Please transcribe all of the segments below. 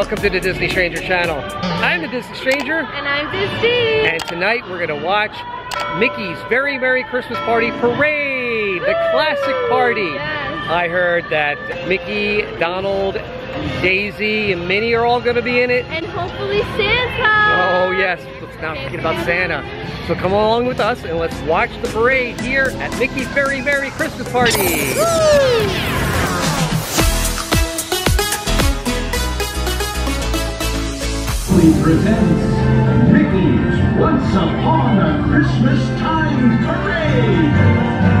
welcome to the Disney Stranger channel. I'm the Disney Stranger. And I'm Disney. And tonight we're gonna watch Mickey's Very Merry Christmas Party Parade, the classic party. Yes. I heard that Mickey, Donald, Daisy, and Minnie are all gonna be in it. And hopefully Santa. Oh yes, let's not forget about Santa. So come along with us and let's watch the parade here at Mickey's Very Merry Christmas Party. We presents Mickey's Once Upon a Christmas Time Parade.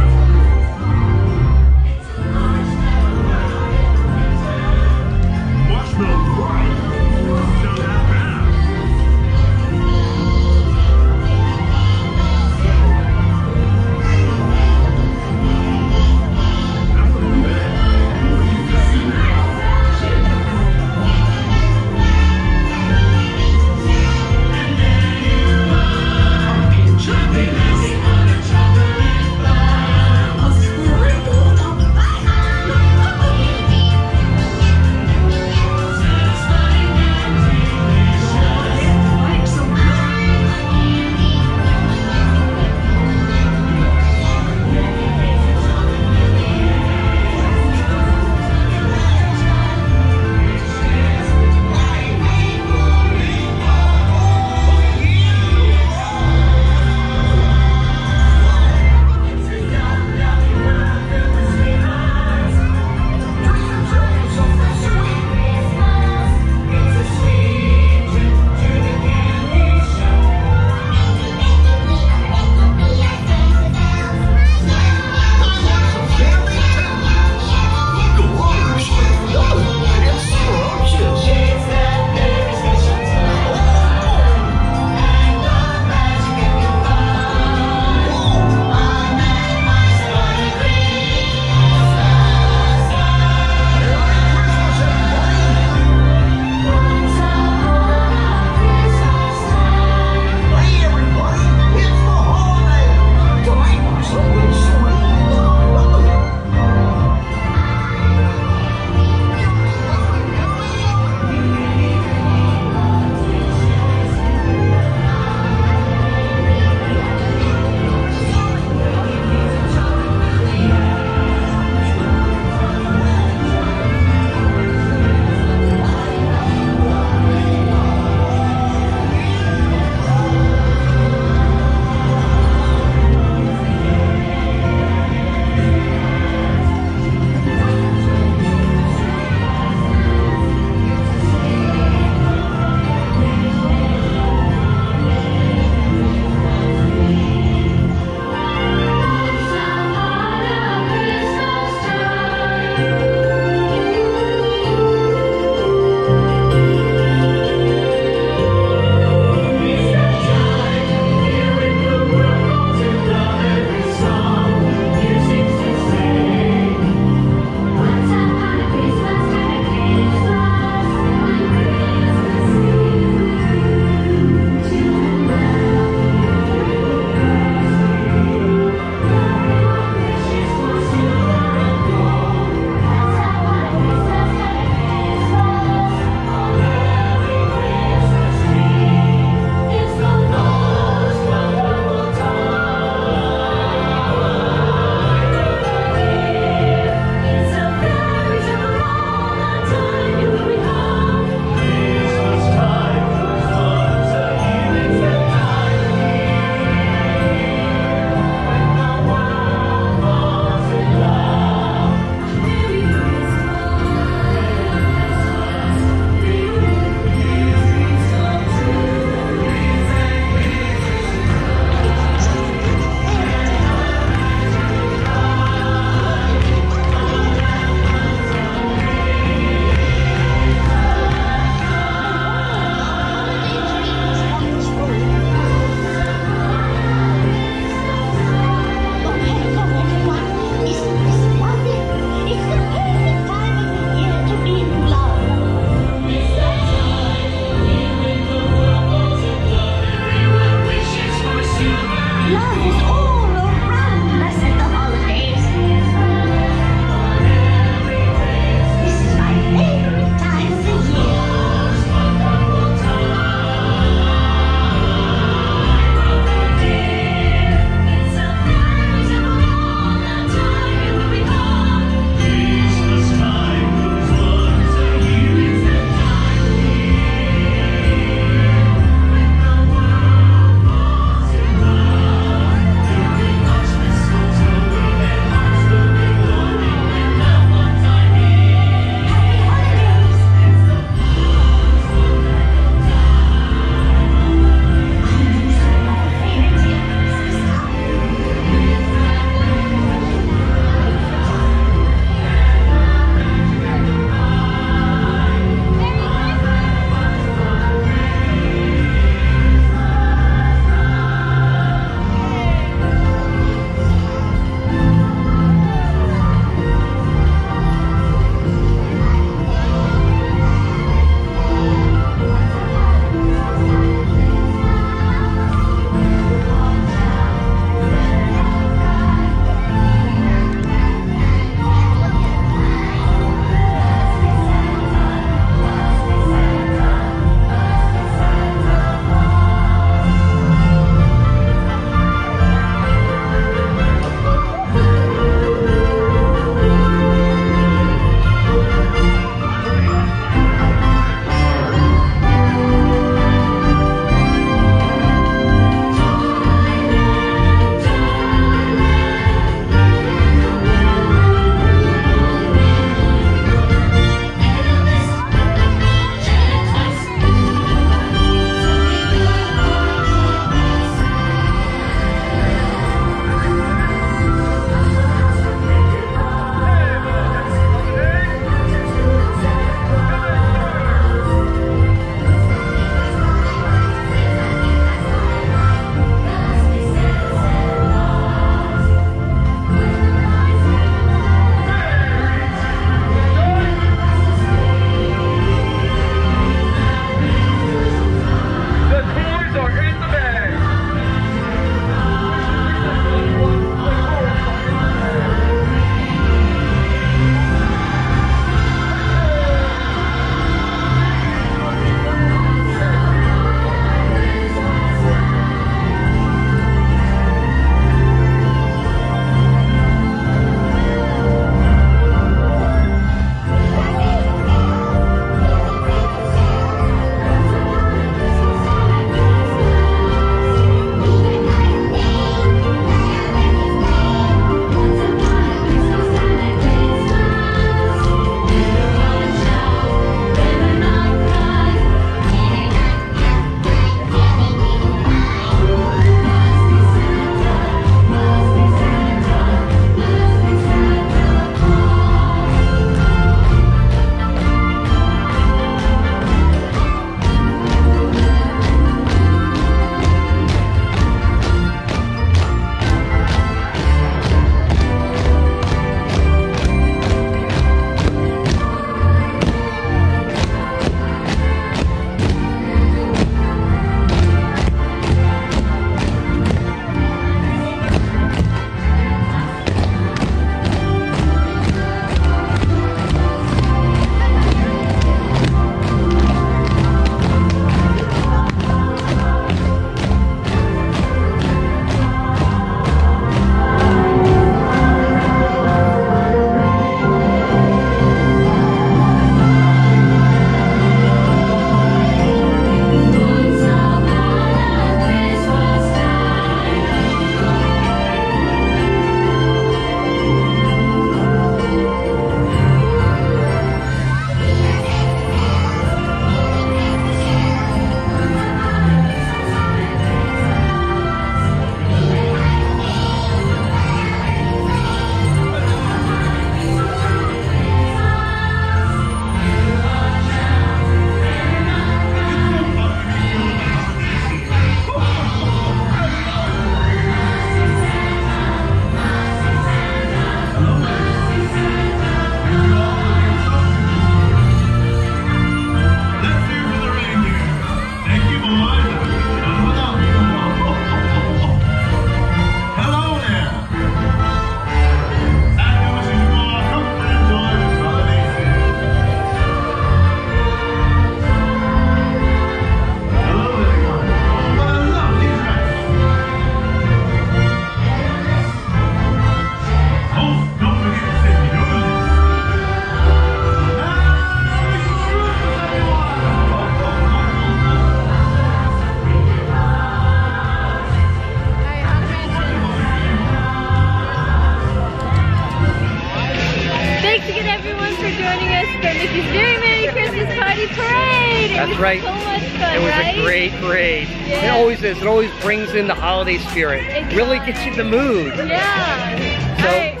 So much fun, It was right? a great parade. It always is. It always brings in the holiday spirit. It really does. gets you in the mood. Yeah. So- Alright.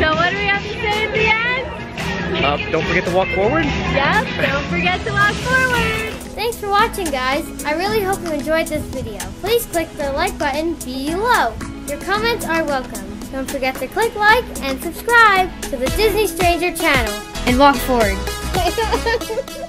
So what do we have to say at the end? Uh, don't forget to walk forward. Yep. Don't forget to walk forward. Thanks for watching, guys. I really hope you enjoyed this video. Please click the like button below. Your comments are welcome. Don't forget to click like and subscribe to the Disney Stranger channel. And walk forward.